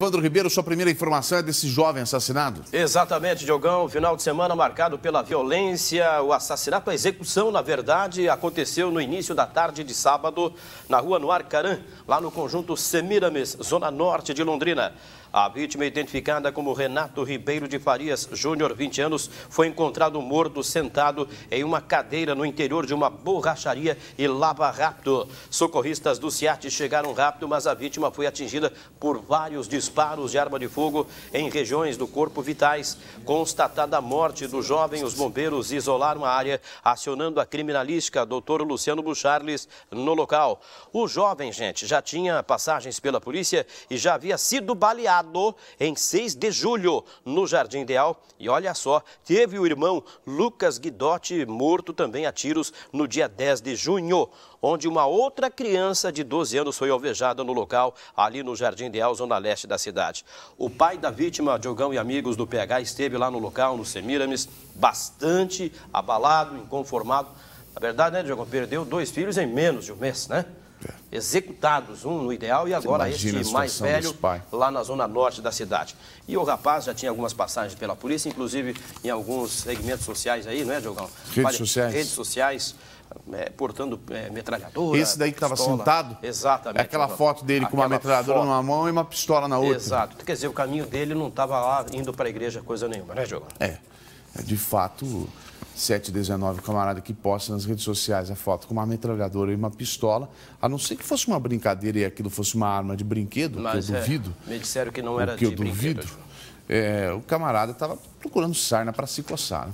Evandro Ribeiro, sua primeira informação é desse jovem assassinado? Exatamente, Diogão. Final de semana marcado pela violência. O assassinato, a execução, na verdade, aconteceu no início da tarde de sábado, na rua Noir Caran, lá no conjunto Semiramis, zona norte de Londrina. A vítima, identificada como Renato Ribeiro de Farias Júnior, 20 anos, foi encontrado morto sentado em uma cadeira no interior de uma borracharia e lava rápido. Socorristas do CIAT chegaram rápido, mas a vítima foi atingida por vários disparos de arma de fogo em regiões do corpo vitais. Constatada a morte do jovem, os bombeiros isolaram a área, acionando a criminalística doutor Luciano Bucharles no local. O jovem, gente, já tinha passagens pela polícia e já havia sido baleado em 6 de julho, no Jardim Ideal. E olha só, teve o irmão Lucas Guidotti morto também a tiros no dia 10 de junho, onde uma outra criança de 12 anos foi alvejada no local, ali no Jardim Ideal, zona leste da cidade. O pai da vítima, Diogão e amigos do PH, esteve lá no local, no Semiramis, bastante abalado, inconformado. Na verdade, né, Diogão, perdeu dois filhos em menos de um mês, né? Executados, um no ideal e agora este mais velho lá na zona norte da cidade. E o rapaz já tinha algumas passagens pela polícia, inclusive em alguns segmentos sociais aí, não é, Diogão? Redes vale, sociais. Redes sociais. É, portando é, metralhadora. Esse daí que estava sentado? Exatamente. É aquela foto dele com uma metralhadora foto. numa mão e uma pistola na outra. Exato. Quer dizer, o caminho dele não estava lá indo para a igreja coisa nenhuma, né, Diogão? É. é de fato, 719, camarada que posta nas redes sociais a foto com uma metralhadora e uma pistola, a não ser que fosse uma brincadeira e aquilo fosse uma arma de brinquedo, Mas, que eu é, duvido. me disseram que não era que de eu duvido. É, o camarada estava procurando sarna para se coçar. Né?